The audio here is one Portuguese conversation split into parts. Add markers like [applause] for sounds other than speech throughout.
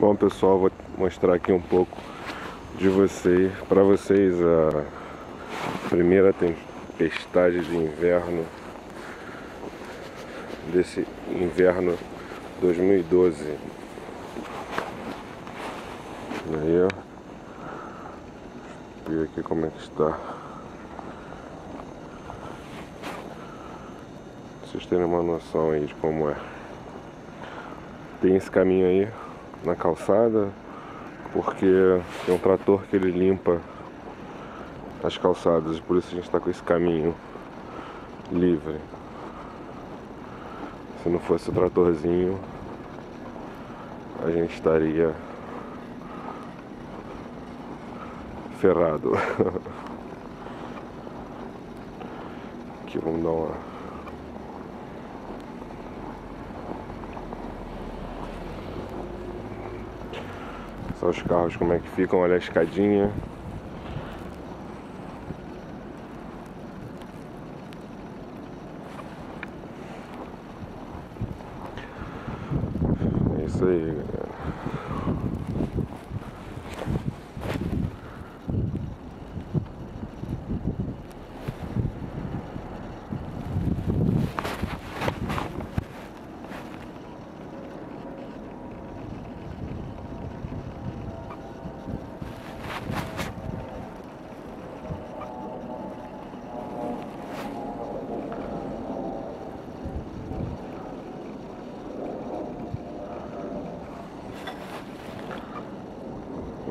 Bom pessoal, vou mostrar aqui um pouco de vocês, para vocês a primeira tempestade de inverno desse inverno 2012. Aí, ó. Ver aqui como é que está. Pra vocês terem uma noção aí de como é. Tem esse caminho aí na calçada, porque tem um trator que ele limpa as calçadas, e por isso a gente está com esse caminho livre. Se não fosse o tratorzinho, a gente estaria ferrado. [laughs] Aqui vamos dar uma Só os carros como é que ficam, olha a escadinha. É isso aí, galera.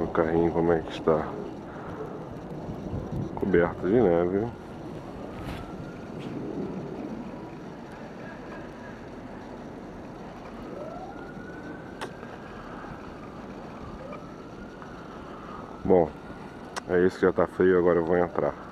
Carrinho como é que está coberto de neve. Bom, é isso que já tá frio, agora eu vou entrar.